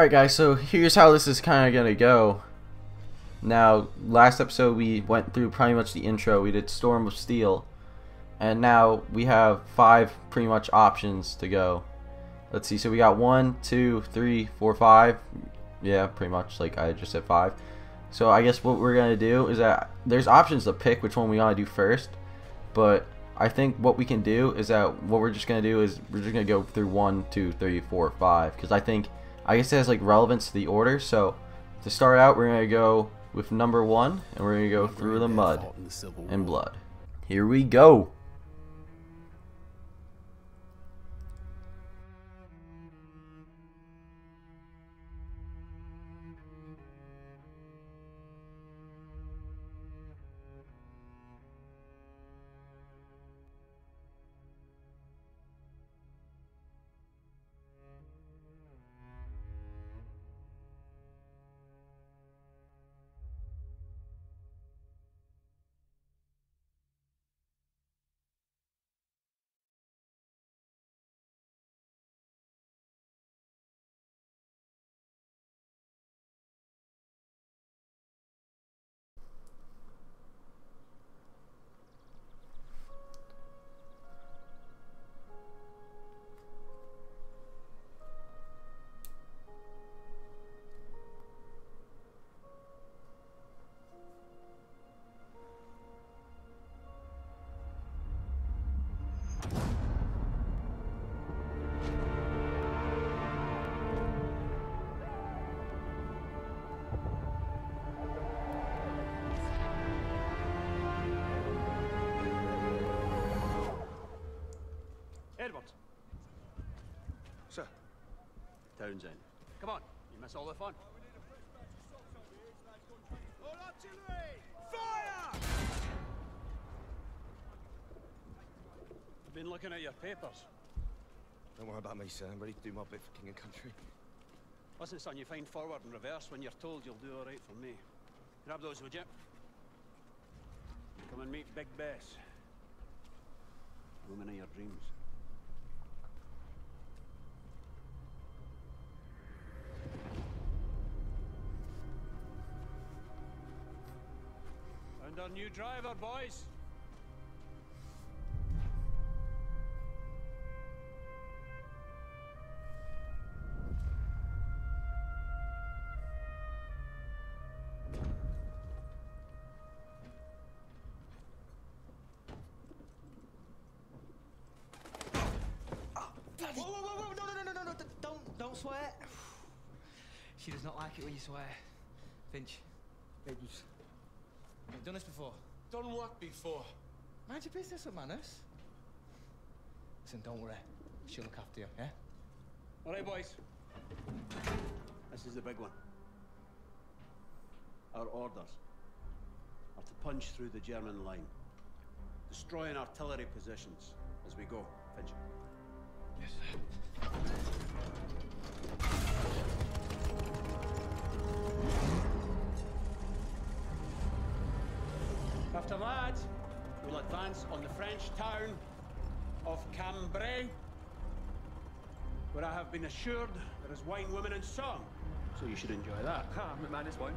Alright guys, so here's how this is kind of going to go. Now, last episode we went through pretty much the intro. We did Storm of Steel. And now we have five pretty much options to go. Let's see, so we got one, two, three, four, five. Yeah, pretty much like I just said five. So I guess what we're going to do is that there's options to pick which one we want to do first. But I think what we can do is that what we're just going to do is we're just going to go through one, two, three, four, five. Because I think I guess it has like relevance to the order. So to start out, we're gonna go with number one, and we're gonna go through the mud and blood. Here we go. Edward. Sir. Townsend. Come on, you miss all the fun. All artillery! Fire! I've been looking at your papers. Don't worry about me, sir. I'm ready to do my bit for king and country. Listen, son, you find forward and reverse when you're told you'll do all right for me. Grab those, would you? Come and meet Black Bess. Woman of your dreams. Our new driver, boys. Whoa, whoa, whoa, whoa, no, no, no, no, no, d- don't, don't swear. She does not like it when you swear. Finch, Finch. You've done this before. Done what before? Mind your business with manners. Listen, don't worry. She'll look after you, yeah? All right, boys. This is the big one. Our orders are to punch through the German line, destroying artillery positions as we go. Finch. Yes, sir. After that, we'll advance on the French town of Cambrai, where I have been assured there is wine, women, and song. So you should enjoy that. Ah, man is one.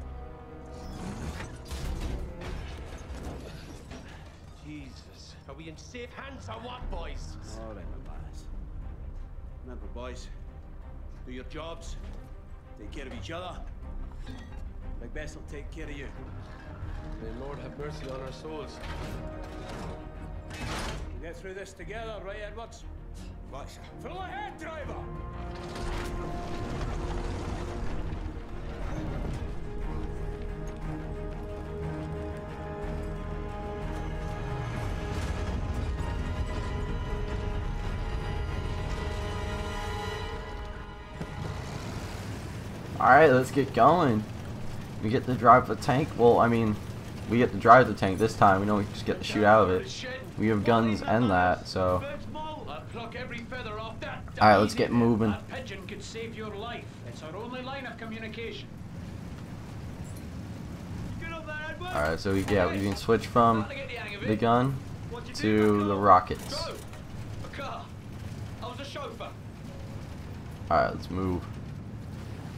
Jesus. Are we in safe hands or what, boys? All right, my lads. Remember, boys, do your jobs, take care of each other. Bess will take care of you. May Lord have mercy on our souls. We'll get through this together, right, Edwards? Right, sir. Full ahead, driver! Alright, let's get going. We get to drive the tank. Well, I mean, we get to drive the tank this time. We don't just get to shoot out of it. We have guns and that, so. Alright, let's get moving. Pigeon could save your life. It's our only line of communication. Alright, so we, yeah, we can switch from the gun to the rockets. A car. I was a chauffeur. Alright, let's move.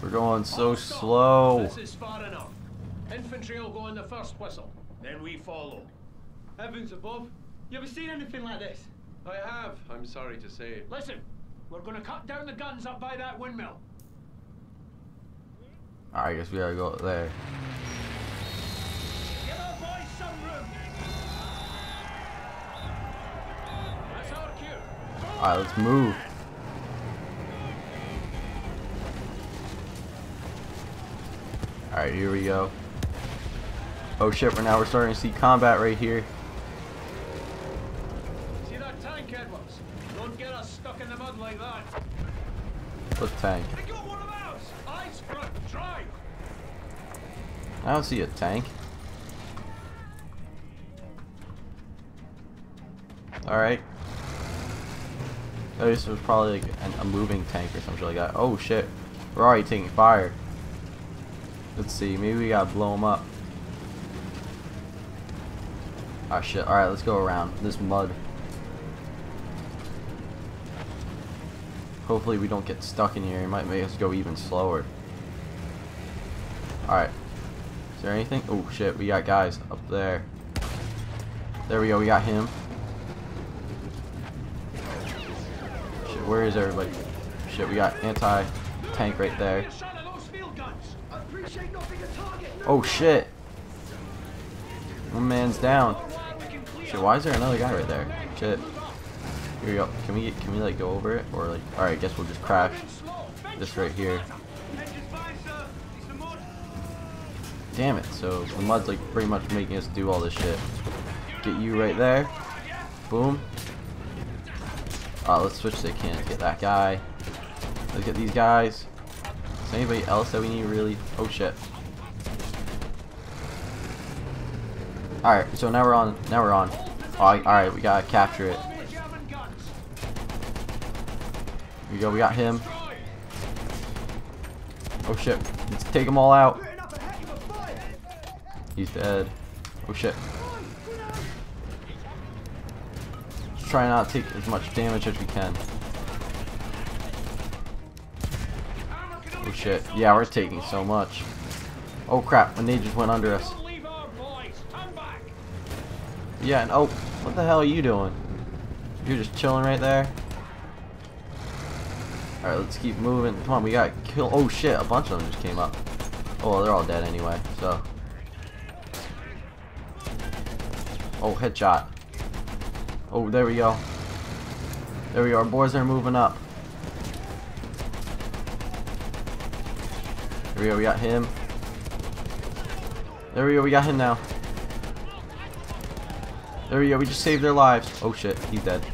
We're going so slow. This is far enough. Infantry will go on the first whistle. Then we follow. Heavens above. You ever seen anything like this? I have, I'm sorry to say. Listen, we're going to cut down the guns up by that windmill. Alright, I guess we gotta go there. Give our boys some room. That's our cue. Alright, let's move. Alright, here we go. Oh shit, we're now we're starting to see combat right here. See that tank, Edwards? Don't get us stuck in the mud like that. What tank? They got one of ours. Eyes front, drive. I don't see a tank. Alright. Oh, this was probably like an, a moving tank or something like that. Oh shit. We're already taking fire. Let's see. Maybe we gotta blow them up. Ah shit. Alright, let's go around this mud. Hopefully we don't get stuck in here. It might make us go even slower. Alright. Is there anything? Oh shit, we got guys up there. There we go, we got him. Shit, where is everybody? Shit, we got anti-tank right there. Get a shot of those field guns. Appreciate not being a target. Oh shit! One man's down. Can Shit, why is there another guy right there? Shit. Here we go. Can we can we like go over it or like? All right, guess we'll just crash this right here. Damn it! So the mud's like pretty much making us do all this shit. Get you right there. Boom. Uh, let's switch to cannons. Get that guy. Let's get these guys. Is anybody else that we need really? Oh shit. Alright, so now we're on. Now we're on. Alright, we gotta capture it. Here we go, we got him. Oh shit. Let's take them all out. He's dead. Oh shit. Just try not to take as much damage as we can. Oh shit. Yeah, we're taking so much. Oh crap, when they just went under us. Yeah, and oh, what the hell are you doing? You're just chilling right there? Alright, let's keep moving. Come on, we got kill. Oh shit, a bunch of them just came up. Oh, they're all dead anyway, so. Oh, headshot. Oh, there we go. There we our boys are moving up. There we go, we got him. There we go, we got him now. There we go, we just saved their lives. Oh shit, he's dead.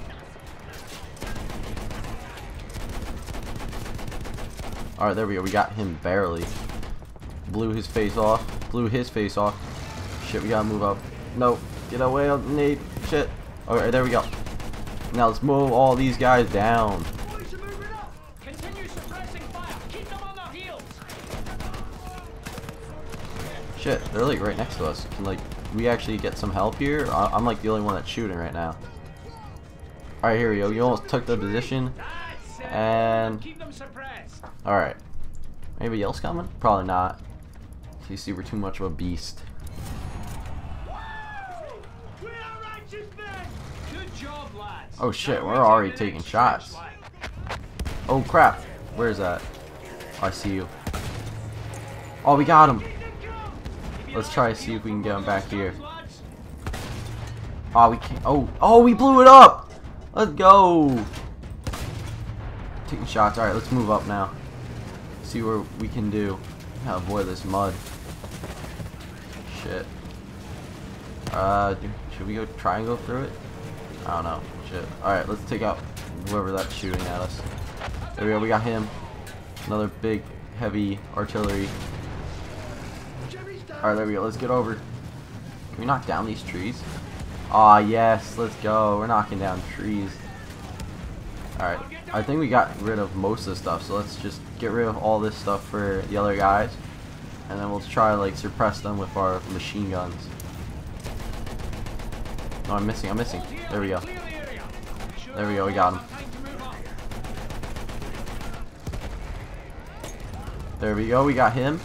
Alright, there we go, we got him barely. Blew his face off. Blew his face off. Shit, we gotta move up. Nope. Get away, need shit. Alright, there we go. Now let's move all these guys down. Boys are moving up. Continue suppressing fire. Keep them on their heels. Shit, they're like right next to us. Can like we actually get some help here? I'm like the only one that's shooting right now. Alright, here we go. You almost took the position. And. Alright. Anybody else coming? Probably not. You see, we're too much of a beast. Oh shit, we're already taking shots. Oh crap. Where is that? Oh, I see you. Oh, we got him. Keep them calm. If you Let's try to see if we can get him back here. Oh, we can't. Oh, oh, we blew it up. Let's go. Taking shots. Alright, let's move up now. See what we can do. To avoid this mud. Shit. Uh, should we go try and go through it? I don't know. Shit. Alright, let's take out whoever that's shooting at us. There we go. We got him. Another big, heavy artillery. Alright, there we go. Let's get over. Can we knock down these trees? Aw, yes. Let's go. We're knocking down trees. Alright. I think we got rid of most of the stuff, so let's just get rid of all this stuff for the other guys. And then we'll try to, like, suppress them with our machine guns. No, I'm missing. I'm missing. There we go. There we go, we got him. There we go. We got him.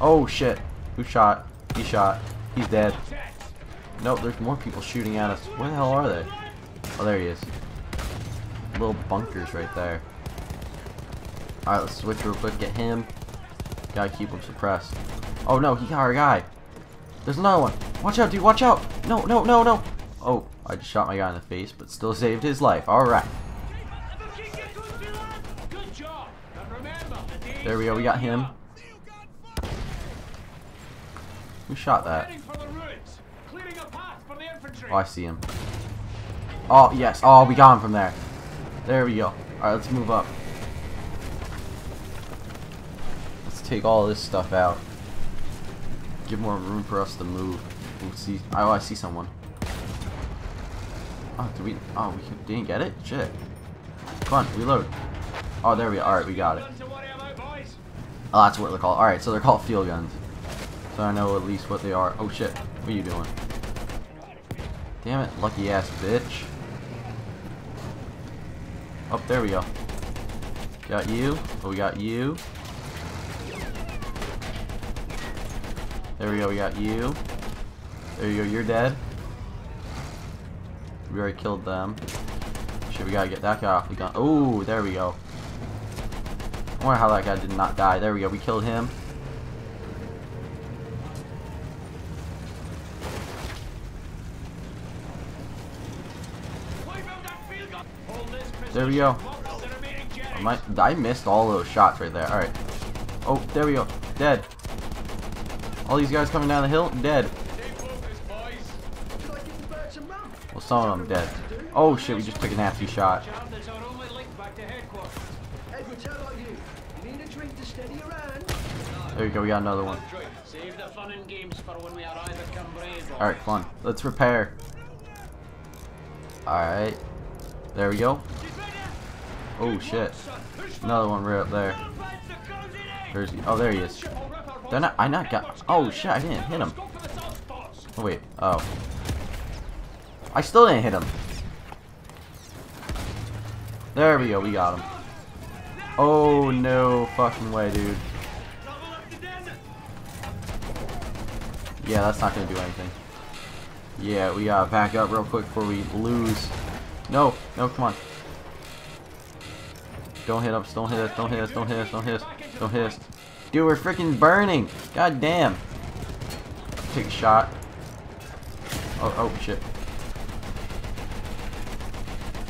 Oh shit. Who shot? He shot. He's dead. Nope, there's more people shooting at us. Where the hell are they? Oh, there he is. Little bunkers right there. Alright, let's switch real quick. Get him. Gotta keep him suppressed. Oh no, he got our guy. There's another one. Watch out, dude. Watch out. No, no, no, no. Oh, I just shot my guy in the face, but still saved his life. Alright. Good job. And remember, the days There we go. We got him. Who shot that? Heading for the ruins. Clearing a path for shot that. Oh, I see him. Oh, yes. Oh, we got him from there. There we go. Alright, let's move up. Let's take all this stuff out. Give more room for us to move. Let's see. Oh, I see someone. Oh, did we? Oh, we didn't get it? Shit. Come on, reload. Oh, there we are. Alright, we got it. Nothing to worry about, boys. Oh, that's what they're called. Alright, so they're called field guns. So I know at least what they are. Oh shit, what are you doing? Damn it, lucky ass bitch. Oh, there we go. Got you. Oh, we got you. There we go, we got you. There you go, you're dead. We already killed them. Shit, we gotta get that guy off the gun. Oh, there we go. I wonder how that guy did not die. There we go, we killed him. There we go. I, might, I missed all those shots right there. Alright. Oh, there we go. Dead. All these guys coming down the hill, dead. Well, some of them dead. Oh shit, we just took a nasty shot. There we go, we got another one. Fun. Alright, on. Let's repair. Alright. There we go. Oh shit. Another one right up there. There's oh there he is. They're not I not got oh shit I didn't hit him. Oh wait. Oh. I still didn't hit him. There we go, we got him. Oh no fucking way, dude. Yeah, that's not gonna do anything. Yeah, we gotta back up real quick before we lose. No, no, come on. Don't hit us, don't hit us, don't hit us, don't hit us, don't hit us, don't hit us. Dude, we're freaking burning! God damn. Take a shot. Oh, oh, shit.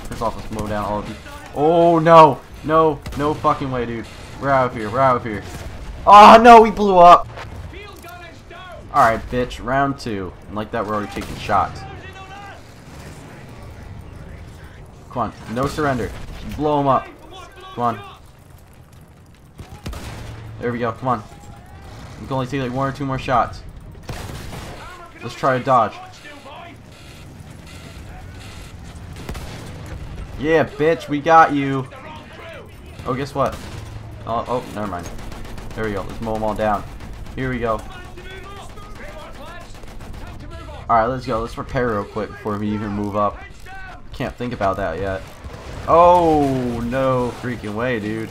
First off, let's mow down all of these. Oh, no! No, no fucking way, dude. We're out of here, we're out of here. Oh, no, we blew up! Alright, bitch, round two. And like that, we're already taking shots. Come on, no surrender. Blow them up. Come on. There we go, come on. We can only take like one or two more shots. Let's try to dodge. Yeah, bitch, we got you. Oh, guess what? Oh, oh, never mind. There we go. Let's mow them all down. Here we go. Alright, let's go. Let's repair real quick before we even move up. Can't think about that yet. Oh, no freaking way, dude.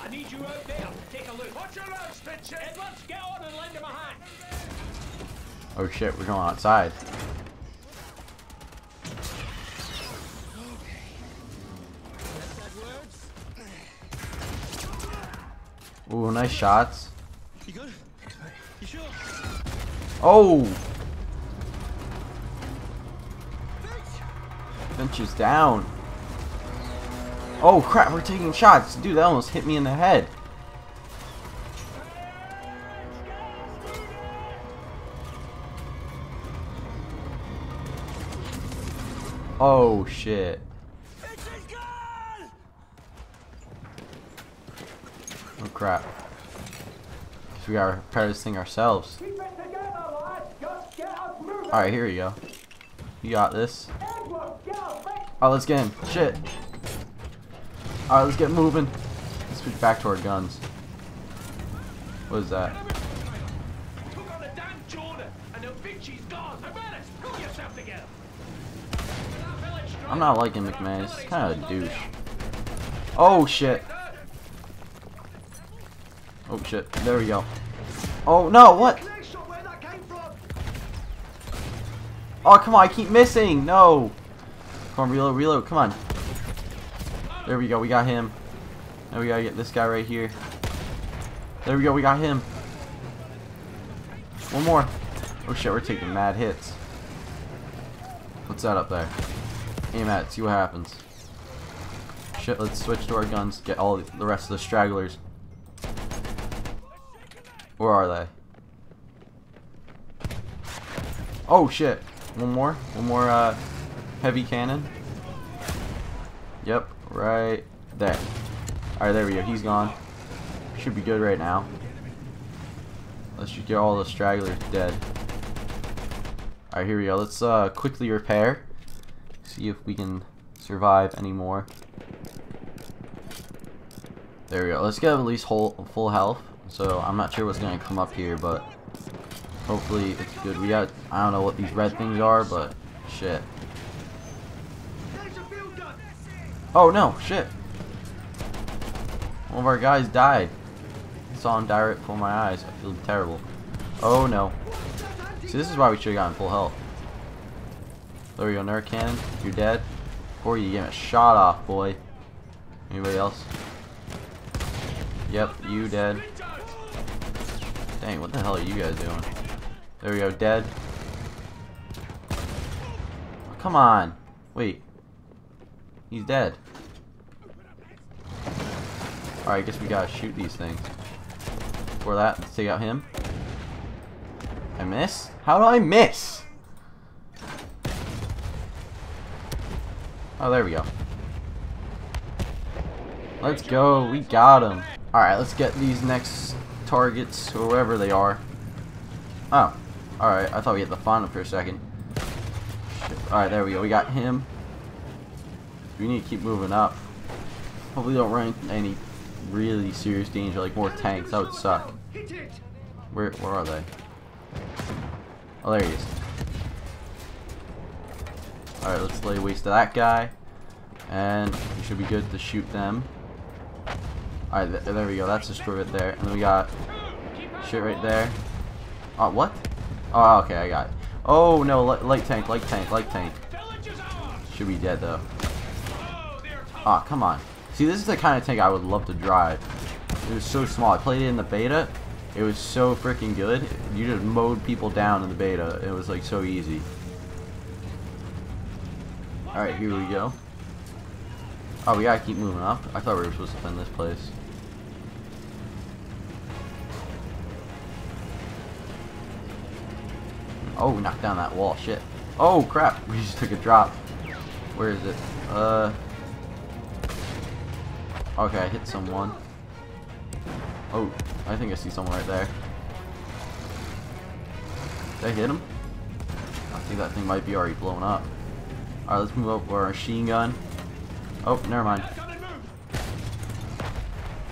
I need you out there. Take a look. Watch your rounds, Finch. Edwards, get on and lend him a hand. Oh shit, we're going outside. Ooh, nice shots. You good? You sure? Oh! Finch is down. Oh crap, we're taking shots. Dude, that almost hit me in the head. Oh shit. Oh crap. We gotta repair this thing ourselves. Alright, here we go. You got this. Oh, let's get him. Shit. Alright, let's get moving. Let's switch back to our guns. What is that? I'm not liking McMahon. He's kind of a douche. Oh shit. Oh shit. There we go. Oh no, what? Oh come on, I keep missing. No. Reload, reload. Come on. There we go. We got him. Now we gotta get this guy right here. There we go. We got him. One more. Oh shit, we're taking mad hits. What's that up there? Aim at it, see what happens. Shit, let's switch to our guns, get all the rest of the stragglers. Where are they? Oh shit. One more. One more uh, heavy cannon. Yep, right there. Alright, there we go. He's gone. Should be good right now. Let's just get all the stragglers dead. Alright, here we go. Let's uh, quickly repair. See if we can survive anymore. There we go. Let's get at least whole, full health. So I'm not sure what's going to come up here, but hopefully it's good. We got, I don't know what these red things are, but shit. There's a field gun. Oh no, shit. One of our guys died. I saw him die right before my eyes. I feel terrible. Oh no. See, this is why we should have gotten full health. There we go, cannon. You're dead. Or you get a shot off, boy. Anybody else? Yep, you dead. Dang, what the hell are you guys doing? There we go, dead. Come on. Wait. He's dead. Alright, I guess we gotta shoot these things. For that, let's take out him. I miss? How do I miss? Oh, there we go. Let's go. We got him. Alright, let's get these next targets, whoever they are. Oh. Alright, I thought we had the fauna for a second. Alright, there we go. We got him. We need to keep moving up. Hopefully don't run into any really serious danger, like more tanks. That would suck. Where, where are they? Oh, there he is. Alright, let's lay waste to that guy. And we should be good to shoot them. Alright, th there we go. That's destroyed right there. And then we got shit right there. Oh, what? Oh, okay, I got it. Oh, no, light tank, light tank, light tank. Should be dead, though. Oh, come on. See, this is the kind of tank I would love to drive. It was so small. I played it in the beta. It was so freaking good. You just mowed people down in the beta. It was like so easy. Alright, here we go. Oh, we gotta keep moving up. I thought we were supposed to defend this place. Oh, we knocked down that wall. Shit. Oh, crap. We just took a drop. Where is it? Uh. Okay, I hit someone. Oh, I think I see someone right there. Did I hit him? I think that thing might be already blown up. Alright, let's move up with our machine gun. Oh, never mind.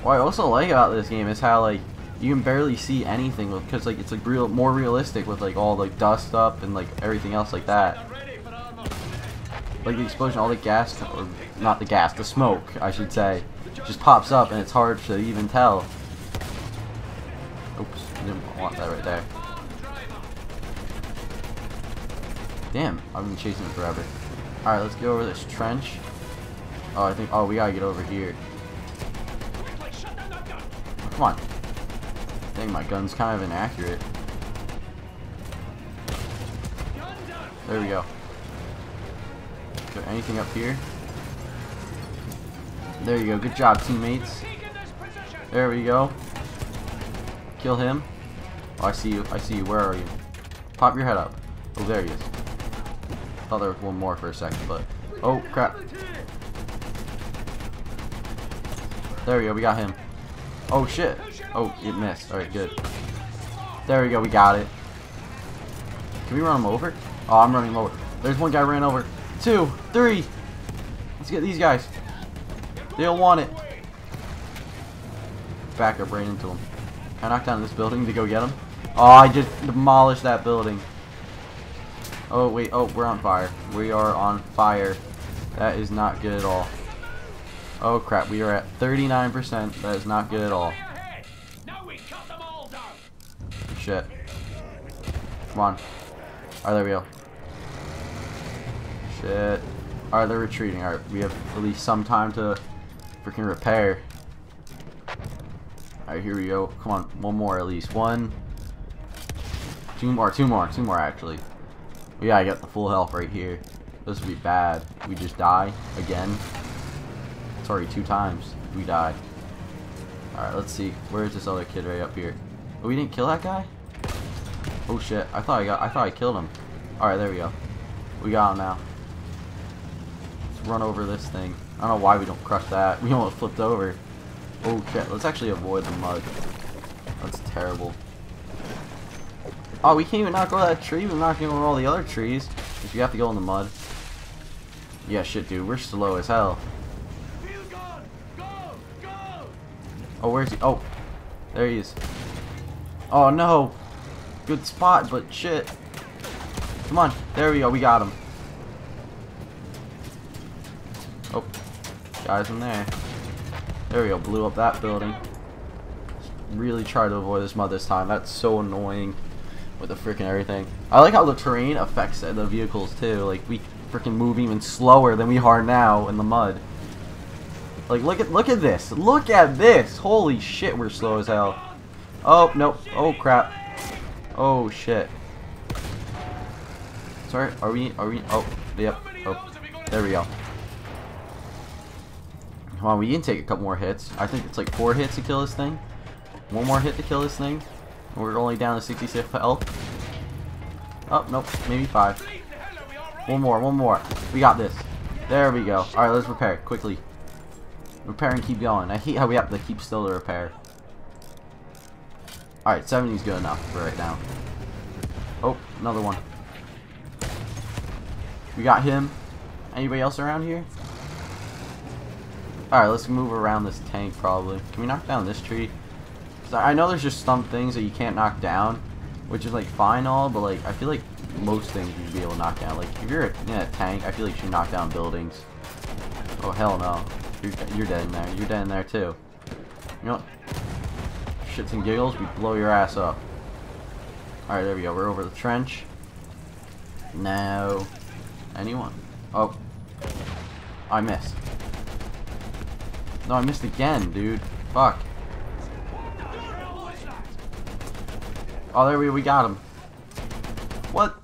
What I also like about this game is how like you can barely see anything because like it's like real more realistic with like all like dust up and like everything else like that. Like the explosion, all the gas, or not the gas, the smoke, I should say, just pops up and it's hard to even tell. Oops, didn't want that right there. Damn, I've been chasing it forever. Alright, let's go over this trench. Oh, I think, oh, we gotta get over here. Oh, come on. Dang, my gun's kind of inaccurate. There we go. Got anything up here? There you go. Good job, teammates. There we go. Kill him. Oh, I see you. I see you. Where are you? Pop your head up. Oh, there he is. Thought there was one more for a second, but... Oh, crap. There we go. We got him. Oh, shit. Oh, it missed. Alright, good. There we go. We got it. Can we run him over? Oh, I'm running over. There's one guy ran over. Two, three. Let's get these guys. They don't want it. Back up right into him. Can I knock down this building to go get him? Oh, I just demolished that building. Oh, wait. Oh, we're on fire. We are on fire. That is not good at all. Oh crap, we are at 39%. That is not good at all. Shit. Come on. Alright, there we go. Shit. Alright, they're retreating. Alright, we have at least some time to freaking repair. Alright, here we go. Come on, one more at least. One. Two more, two more, two more actually. We gotta get the full health right here. This would be bad. We just die again. Sorry, two times we die. Alright, let's see. Where's this other kid right up here? Oh, we didn't kill that guy? Oh shit. I thought I got I thought I killed him. Alright, there we go. We got him now. Let's run over this thing. I don't know why we don't crush that. We almost flipped over. Oh shit. Let's actually avoid the mud. That's terrible. Oh, we can't even knock over that tree. We're knocking over all the other trees. If you have to go in the mud. Yeah, shit, dude. We're slow as hell. Oh, where's he? Oh, there he is. Oh no, good spot, but shit. Come on, there we go. We got him. Oh, guys in there. There we go. Blew up that building. Really try to avoid this mud this time. That's so annoying with the freaking everything. I like how the terrain affects the vehicles too. Like we freaking move even slower than we are now in the mud. Like look at look at this. Look at this. Holy shit, we're slow as hell. Oh nope. Oh crap. Oh shit. Sorry, are we are we oh yep. Oh there we go. Come on, we can take a couple more hits. I think it's like four hits to kill this thing. One more hit to kill this thing. And we're only down to 66 health. Oh, nope. Maybe five. One more, one more. We got this. There we go. Alright, let's repair quickly. Repair and keep going. I hate how we have to keep still to repair. Alright, 70 is good enough for right now. Oh, another one. We got him. Anybody else around here? Alright, let's move around this tank probably. Can we knock down this tree? I know there's just some things that you can't knock down, which is like fine all, but like I feel like most things you should be able to knock down. Like if you're in a tank, I feel like you should knock down buildings. Oh hell no. You're, you're dead in there. You're dead in there too. You know what? Shits and giggles, we blow your ass up. Alright, there we go. We're over the trench. Now, Anyone? Oh. I missed. No, I missed again, dude. Fuck. Oh, there we we got him. What?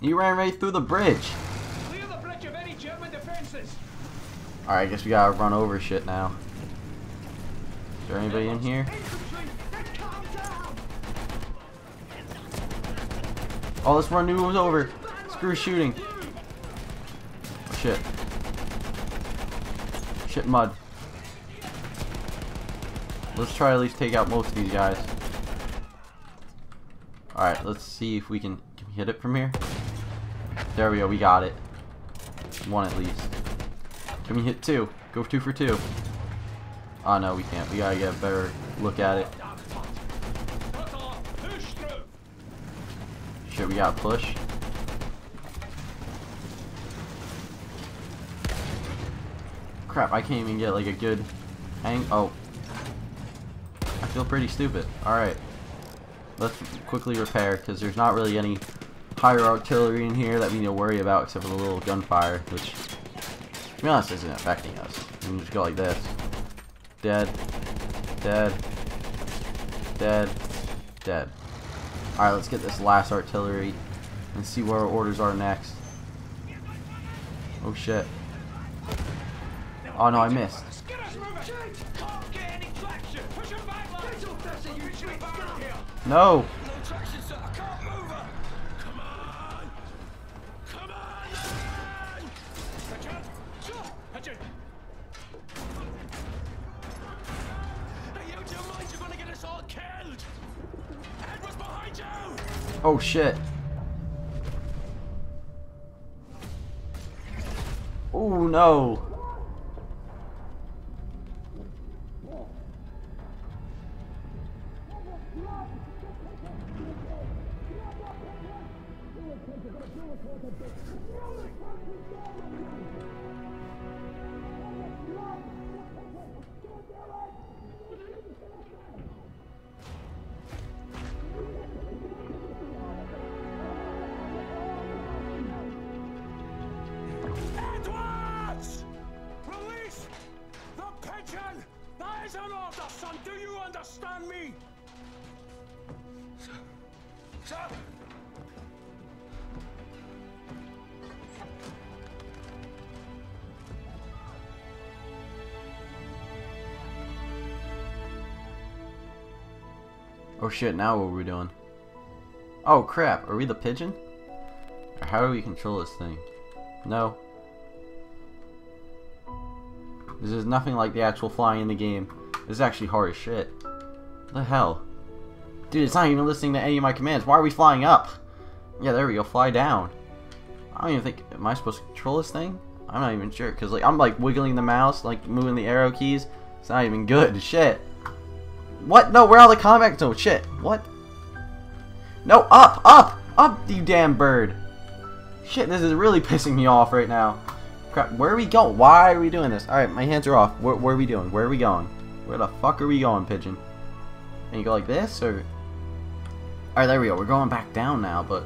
You ran right through the bridge. Clear the bridge of any German defenses. Alright, I guess we gotta run over shit now. Is there anybody in here? Oh, let's run new over. Screw shooting. Oh, shit. Shit mud. Let's try at least take out most of these guys. Alright, let's see if we can, can we hit it from here. There we go, we got it. One at least. Can we hit two? Go two for two. Oh no, we can't. We gotta get a better look at it. Shit, we gotta push. Crap, I can't even get like a good hang. Oh. Feel pretty stupid. Alright. Let's quickly repair, because there's not really any higher artillery in here that we need to worry about except for the little gunfire, which, to be honest, isn't affecting us. We can just go like this. Dead. Dead. Dead. Dead. Alright, let's get this last artillery and see where our orders are next. Oh shit. Oh no, I missed. You. Oh shit. Oh no. Oh shit, now what are we doing? Oh crap, are we the pigeon? Or how do we control this thing? No. This is nothing like the actual flying in the game. This is actually hard as shit. What the hell? Dude, it's not even listening to any of my commands. Why are we flying up? Yeah, there we go. Fly down. I don't even think... Am I supposed to control this thing? I'm not even sure. Because, like, I'm, like, wiggling the mouse, like, moving the arrow keys. It's not even good. Shit. What? No, we're out of the combat zone. Shit. What? No, up! Up! Up, you damn bird! Shit, this is really pissing me off right now. Crap, where are we going? Why are we doing this? Alright, my hands are off. Where, where are we doing? Where are we going? Where the fuck are we going, pigeon? And you go like this, or... Alright, there we go. We're going back down now, but...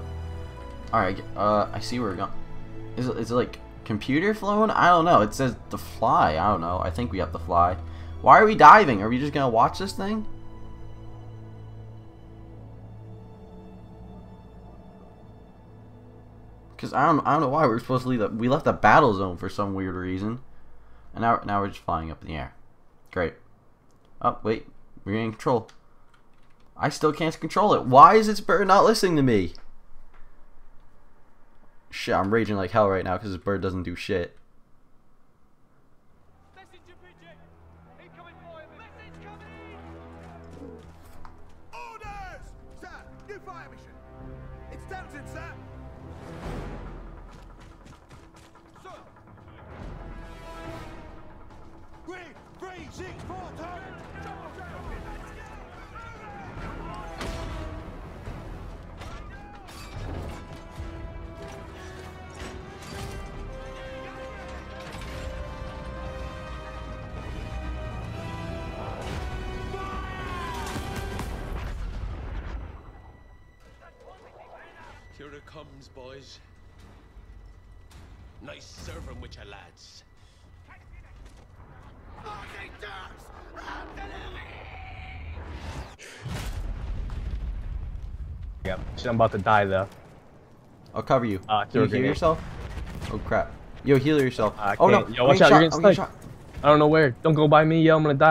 Alright, uh, I see where we're going. Is it, is it like computer flown? I don't know. It says to fly. I don't know. I think we have to fly. Why are we diving? Are we just gonna watch this thing? Cause I don't I don't know why we were supposed to leave the we left the battle zone for some weird reason, and now now we're just flying up in the air. Great. Oh wait, we're in control. I still can't control it. Why is this bird not listening to me? Shit, I'm raging like hell right now because this bird doesn't do shit. Here it comes, boys. Nice serving with your lads. Yep. Shit, I'm about to die though. I'll cover you. Uh, Can you heal yourself? Oh crap. Yo, heal yourself. I oh no. Yo, watch getting out, you're getting I'm getting shot. I don't know where. Don't go by me, yo. I'm gonna die.